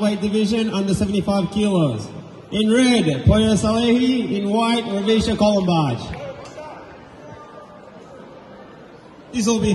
weight division under 75 kilos. In red, Poya Salehi. In white, Ravisha Colombage. This will be